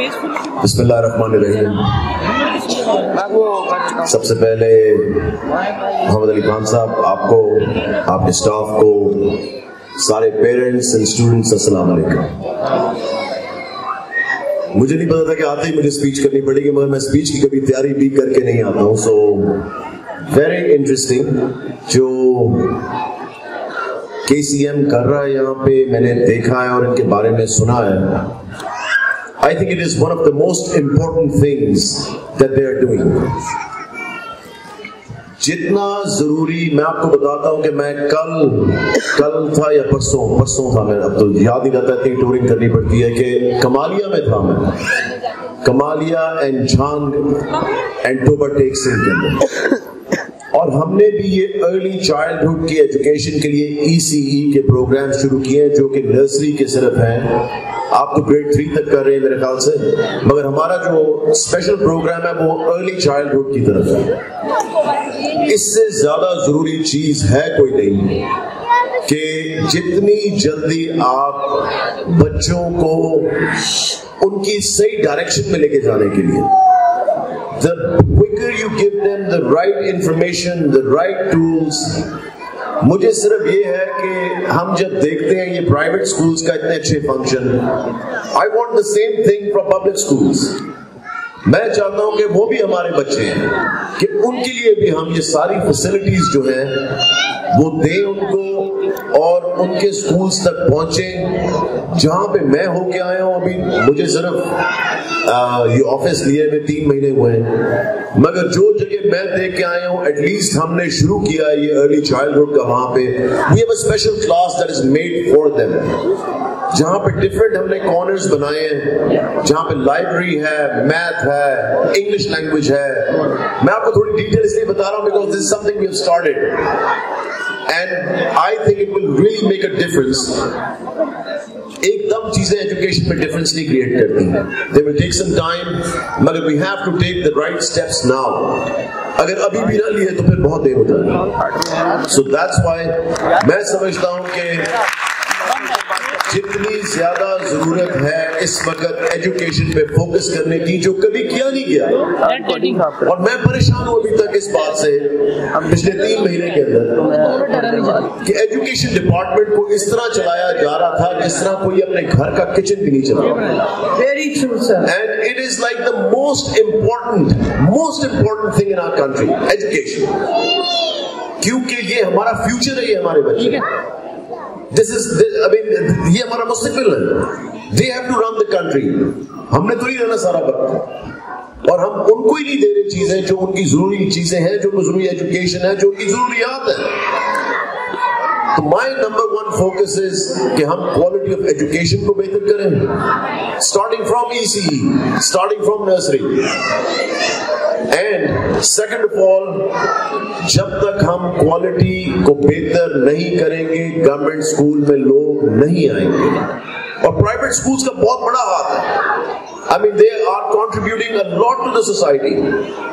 بسم اللہ الرحمن الرحیم۔ سب سے پہلے محمد علی خان صاحب، آپ کو، آپ کے اسٹاف کو، سارے پیرنٹس اینڈ اسٹوڈنٹس السلام علیکم۔ مجھے نہیں پتا تھا کہ آتے ہی مجھے اسپیچ کرنی پڑے گی، مگر میں اسپیچ کی کبھی تیاری بھی کر کے نہیں آتا ہوں سو ویری انٹرسٹنگ جو کے سی ایم کر رہا ہے یہاں پہ، میں نے دیکھا ہے اور ان کے بارے میں سنا ہے۔ I think it is one of the most important things that they are doing جتنا ضروری میں آپ کو بتاتا ہوں کہ میں کل کل تھا یا پرسوں؟ پرسوں تھا میں، اب تو یاد ہی رہتا اتنی ٹورنگ کرنی پڑتی ہے کہ کمالیا میں تھا میں۔ کمالیا اینڈ جھانگ اینڈ ٹوبر ٹیک سنگھ کے اندر۔ اور ہم نے بھی یہ ارلی چائلڈہڈ کی ایجوکیشن کے لیے ای سی ای کے پروگرام شروع کیے جو کہ نرسری کے صرف ہیں۔ آپ تو گریڈ تھری تک کر رہے ہیں میرے خیال سے مگر ہمارا جو اسپیشل پروگرام ہے وہ ارلی چائلڈہڈ کی طرف ہے۔ اس سے زیادہ ضروری چیز ہے کوئی نہیں کہ جتنی جلدی آپ بچوں کو ان کی صحیح ڈائریکشن میں لے کے جانے کے لیے the quicker you give them the right information, the right tools, مجھے صرف یہ ہے کہ ہم جب دیکھتے ہیں یہ پرائیویٹ سکولز کا اتنے اچھے function I want the same thing from public schools میں چاہتا ہوں کہ وہ بھی ہمارے بچے ہیں، کہ ان کے لیے بھی ہم یہ ساری فیسلٹیز جو ہیں وہ دیں ان کو اور ان کے سکولز تک پہنچیں جہاں پہ میں ہو کے آیا ہوں ابھی، مجھے صرف یہ آفس لیے میں تین مہینے ہوئے ہیں۔ مگر جو جگہ میں دیکھ کے آیا ہوں ایٹ لیسٹ ہم نے شروع کیا یہ ارلی چائلڈہڈ کا وہاں پہ۔ We have a special class that is made for them جہاں پہ ڈفرینٹ ہم نے کارنرز بنائے ہیں۔ جہاں پہ لائبریری ہے میتھ ہے انگلش لینگویج ہے۔ میں آپ کو تھوڑی ڈیٹیل اس لیے بتا رہا ہوں because this something we have started and I think it will really make a difference ایک دم چیزیں ایجوکیشن میں ڈفرنس نہیں کریٹ کرتی. دے ول ٹیک سم ٹائم مگر we have to take the right steps now اگر ابھی بھی نہ لیے تو پھر بہت دیر ہو جائے سو دیٹس وائی میں سمجھتا ہوں کہ جتنی زیادہ ضرورت ہے اس وقت ایجوکیشن پہ فوکس کرنے کی جو کبھی کیا نہیں گیا اور میں پریشان ہوں ابھی تک اس بات سے۔ پچھلے تین مہینے کے اندر۔ کہ ایجوکیشن ڈپارٹمنٹ کو اس طرح چلایا جا رہا تھا جس طرح کوئی اپنے گھر کا کچن بھی نہیں چلا and it is like the most important most important thing in our country education کیونکہ یہ ہمارا فیوچر ہے یہ ہمارے بچے۔ دس از یہ ہمارا مستقبل ہے۔ They have to run the country ہم نے تو نہیں رہنا سارا وقت. اور ہم ان کو ہی نہیں دے رہے چیزیں جو ان کی ضروری چیزیں ہیں، جو ضروری ایجوکیشن ہے، جو ان کی ضروریات ہیں. تو my number one focus is کہ ہم کوالٹی آف ایجوکیشن کو بہتر کریں. Starting from E C starting from nursery and second of all جب تک ہم کوالٹی کو بہتر نہیں کریں گے گورنمنٹ اسکول میں لوگ نہیں آئیں گے. پرائیویٹ اسکولس کا بہت بڑا ہاتھ ہے I mean, they are contributing a lot to the society.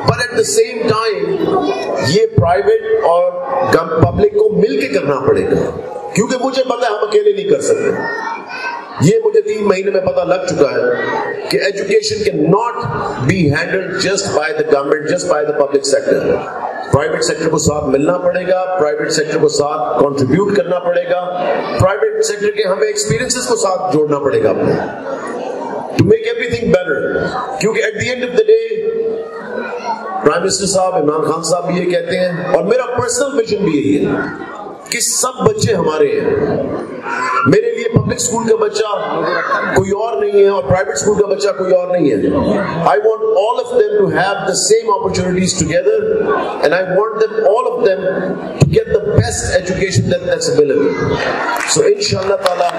But at the same time, یہ پرائیویٹ اور پبلک کو مل کے کرنا پڑے گا کیونکہ مجھے پتا ہے ہم اکیلے نہیں کر سکتے یہ مجھے تین مہینے میں پتا لگ چکا ہے کہ ایجوکیشن کے not be handle just by the government just by the public sector private sector کو ساتھ ملنا پڑے گا پرائیویٹ سیکٹر کو ساتھ کنٹریبیوٹ کرنا پڑے گا پرائیویٹ سیکٹر کے ہمیں ایکسپیرینس کو ساتھ جوڑنا پڑے گا اپنے to make everything better کیونکہ at the end of the day prime minister صاحب عمران خان صاحب بھی یہ کہتے ہیں اور میرا پرسنل ویژن بھی یہی ہے کہ سب بچے ہمارے ہیں میرے لیے پبلک اسکول کا بچہ کوئی اور نہیں ہے اور پرائیویٹ اسکول کا بچہ کوئی اور نہیں ہے۔ I want all of them to have the same opportunities together and I want them all of them to get the best education that's available so ان شاء اللہ تعالیٰ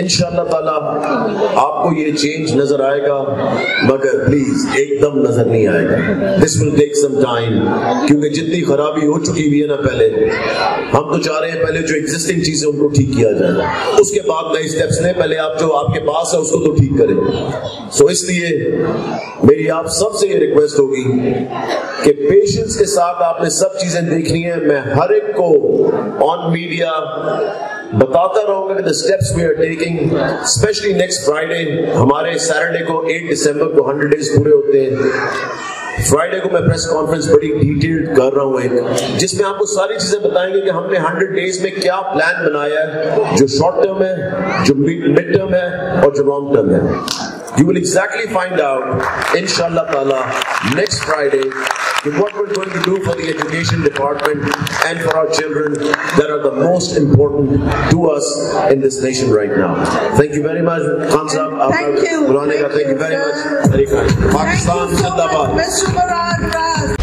ان شاء اللہ تعالیٰ آپ کو یہ چینج نظر آئے گا، مگر پلیز ایک دم نظر نہیں آئے گا۔ دس ول ٹیک سم ٹائم کیونکہ جتنی خرابی ہو چکی ہوئی ہے نا پہلے، ہم تو چاہ رہے ہیں پہلے جو ایگزسٹنگ چیزیں ان کو ٹھیک کیا جائے۔ اس کے بعد نئے اسٹیپس لیں پہلے آپ جو آپ کے پاس ہے اس کو تو ٹھیک کریں۔ سو اس لیے میری آپ سب سے یہ ریکویسٹ ہوگی کہ پیشنس کے ساتھ آپ نے سب چیزیں دیکھنی ہے میں ہر ایک کو آن میڈیا بتاتا رہوں گا کہ the steps we are taking especially next Friday ہمارے سیٹرڈے کو 8 دسمبر کو 100 days پورے ہوتے ہیں. فرائیڈے کو میں پریس کانفرنس بڑی ڈیٹیل کر رہا ہوں ایک جس میں آپ کو ساری چیزیں بتائیں گے کہ ہم نے ہنڈریڈ ڈیز میں کیا پلان بنایا ہے جو شارٹ ٹرم ہے جو مڈ ٹرم ہے اور جو لانگ ٹرم ہے. You will exactly find out, inshallah ta'ala, next Friday, what we're going to do for the education department and for our children that are the most important to us in this nation right now. Thank you very much, Khan Sahab. Thank you. Thank you very much. Pakistan, Thank Zindabad.